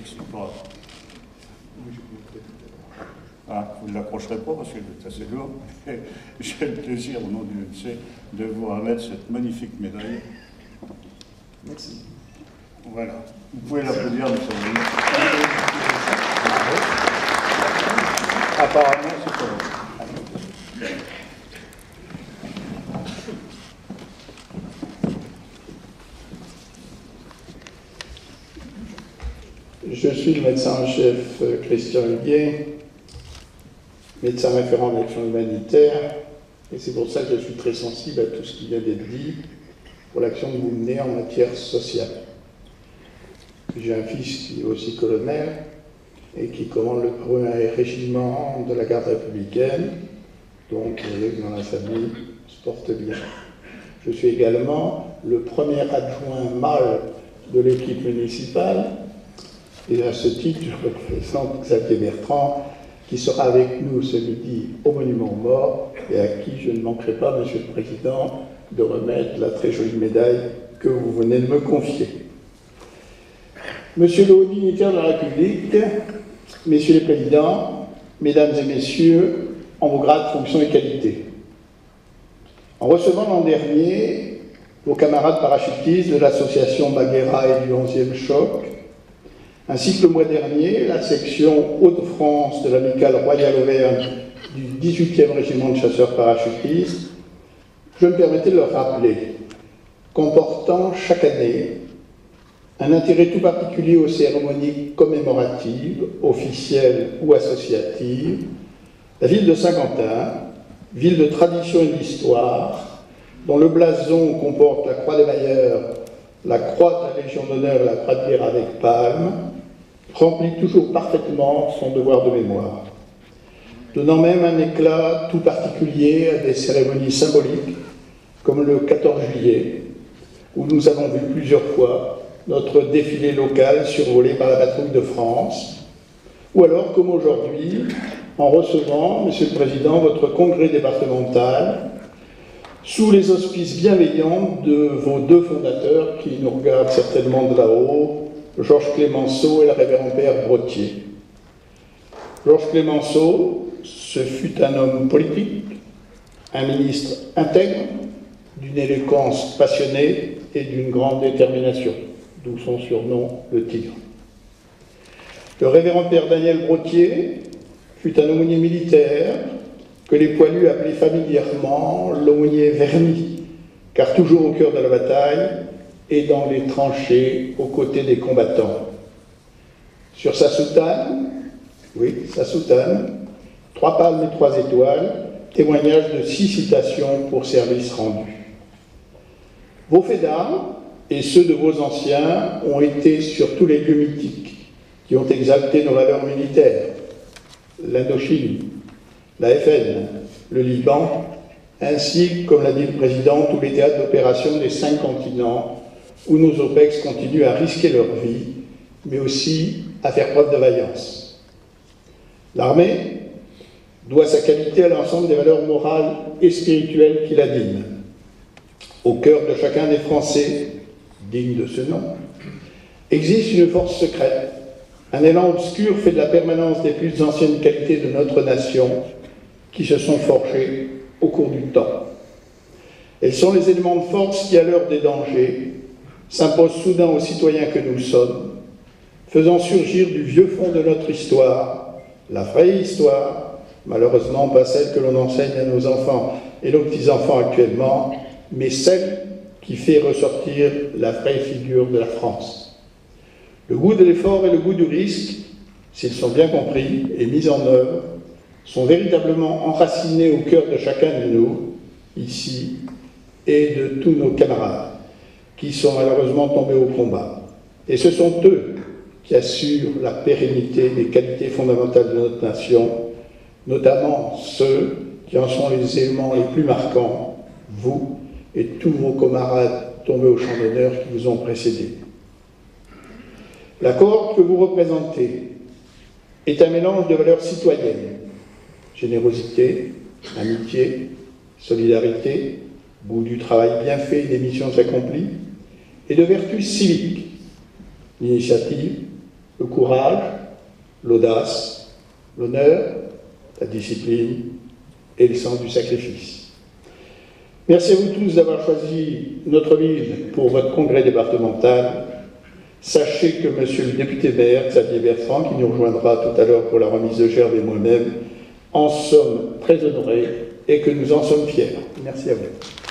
que c'est pas. Ah, vous ne l'accrocherez pas parce qu'elle est assez lourde. J'ai le plaisir, au nom du MC, de vous remettre cette magnifique médaille. Merci. Voilà. Vous pouvez l'applaudir, monsieur le ministre. Apparemment, c'est pas Je suis le médecin en chef euh, Christian Huguet, médecin référent en action humanitaire, et c'est pour ça que je suis très sensible à tout ce qui vient d'être dit pour l'action que vous menez en matière sociale. J'ai un fils qui est aussi colonel et qui commande le premier régiment de la garde républicaine, donc que dans la famille se porte bien. Je suis également le premier adjoint mâle de l'équipe municipale et à ce titre, je représente Xavier Bertrand, qui sera avec nous ce midi au Monument aux Morts et à qui je ne manquerai pas, Monsieur le Président, de remettre la très jolie médaille que vous venez de me confier. Monsieur le haut dignitaire de la République, Messieurs les Présidents, Mesdames et Messieurs, en vos grades, fonctions et qualités. En recevant l'an dernier vos camarades parachutistes de l'association Baguera et du 11e choc, ainsi que le mois dernier, la section Hauts-de-France de l'amicale Royale Auvergne du 18e régiment de chasseurs parachutistes, je me permettais de leur rappeler qu'emportant chaque année un intérêt tout particulier aux cérémonies commémoratives, officielles ou associatives, la ville de Saint-Quentin, ville de tradition et d'histoire, dont le blason comporte la croix des Mailleurs, la croix de la Légion d'honneur et la croix de avec palme, remplit toujours parfaitement son devoir de mémoire, donnant même un éclat tout particulier à des cérémonies symboliques, comme le 14 juillet, où nous avons vu plusieurs fois notre défilé local survolé par la patrouille de France, ou alors comme aujourd'hui, en recevant, Monsieur le Président, votre congrès départemental, sous les auspices bienveillants de vos deux fondateurs qui nous regardent certainement de là-haut, Georges Clémenceau et le révérend père Brottier. Georges Clémenceau, ce fut un homme politique, un ministre intègre, d'une éloquence passionnée et d'une grande détermination, d'où son surnom le Tigre. Le révérend père Daniel Brottier fut un aumônier militaire que les poilus appelaient familièrement l'aumônier verni, car toujours au cœur de la bataille, et dans les tranchées aux côtés des combattants. Sur sa soutane, oui, sa soutane, trois palmes et trois étoiles, témoignage de six citations pour service rendu. Vos faits d'armes et ceux de vos anciens ont été sur tous les lieux mythiques qui ont exalté nos valeurs militaires, l'Indochine, la FN, le Liban, ainsi, comme l'a dit le président, tous les théâtres d'opération des cinq continents où nos OPEX continuent à risquer leur vie, mais aussi à faire preuve de vaillance. L'armée doit sa qualité à l'ensemble des valeurs morales et spirituelles qui la dignent. Au cœur de chacun des Français, digne de ce nom, existe une force secrète, un élan obscur fait de la permanence des plus anciennes qualités de notre nation qui se sont forgées au cours du temps. Elles sont les éléments de force qui, à l'heure des dangers, s'impose soudain aux citoyens que nous sommes, faisant surgir du vieux fond de notre histoire, la vraie histoire, malheureusement pas celle que l'on enseigne à nos enfants et nos petits-enfants actuellement, mais celle qui fait ressortir la vraie figure de la France. Le goût de l'effort et le goût du risque, s'ils sont bien compris et mis en œuvre, sont véritablement enracinés au cœur de chacun de nous, ici, et de tous nos camarades qui sont malheureusement tombés au combat. Et ce sont eux qui assurent la pérennité des qualités fondamentales de notre nation, notamment ceux qui en sont les éléments les plus marquants, vous et tous vos camarades tombés au champ d'honneur qui vous ont précédés. La cohorte que vous représentez est un mélange de valeurs citoyennes, générosité, amitié, solidarité, goût du travail bien fait et des missions accomplies, et de vertus civiques, l'initiative, le courage, l'audace, l'honneur, la discipline et le sens du sacrifice. Merci à vous tous d'avoir choisi notre ville pour votre congrès départemental. Sachez que Monsieur le député maire, Xavier Bertrand, qui nous rejoindra tout à l'heure pour la remise de gerbe et moi-même, en sommes très honorés et que nous en sommes fiers. Merci à vous.